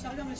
Charles, monsieur.